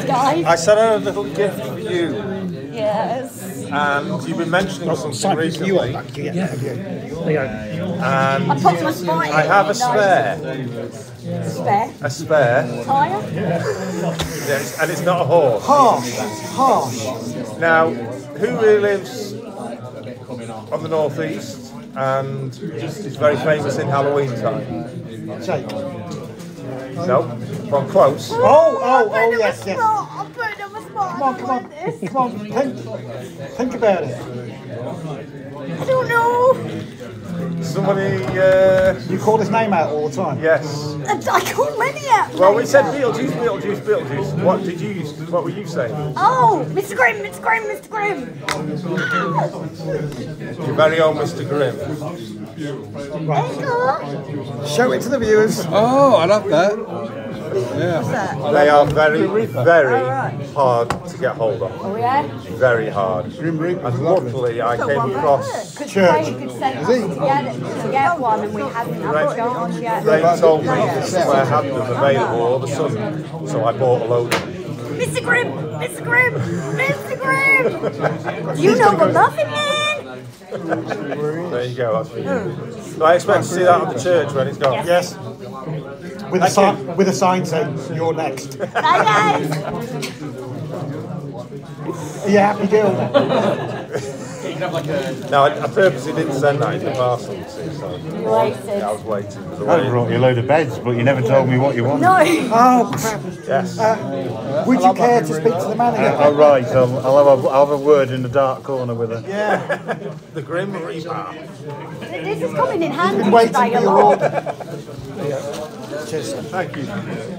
these guys. I said I had a little gift for you, Yes. and you've been mentioning something recently, Yeah. There you go. and I put my spine I have a spare, Spare. a spare, Tyre? yes, and it's not a horse. Harsh, harsh. Now, who really lives on the northeast and is very famous in Halloween time? Jake. No, well, close. Oh, oh, oh, yes, yes. I'm putting on my spot. Come on, come on, come on, think, think about it. I don't know. Somebody, uh, You call his name out all the time. yes. I called many out. Well, we said Beetlejuice, Beetlejuice, Beetlejuice. What did you? What were you saying? Oh, Mr. Grimm, Mr. Grimm, Mr. Grimm. Your very own Mr. Grimm. There you go. Show it to the viewers. Oh, I love that. They are very, very hard to get hold of. Oh, yeah? Very hard. And luckily, I came across. Because Church. Craig had us to get, one and we hadn't had one yet. They told me this is where I had them available all of a sudden, so I bought a load of them. Mr. Grimm, Mr. Grimm, Mr. Grimm. You know the Muffin Man? There you go, that's for you. So I expect to see that at the church when it's gone. Yes. With a sign, with a sign saying "You're next." Bye, guys. Are you happy, girl? Now, I, I purposely didn't send that in the parcel, you see, so Waited. I was waiting. for the I way- brought you a load of beds, but you never told me what you wanted. No. Oh crap! Yes. Uh, would you care to speak to the manager? All right, I'll, I'll, have a, I'll have a word in the dark corner with her. Yeah. the Grim Reaper. This is coming in handy Been waiting today for a your lot. Thank you.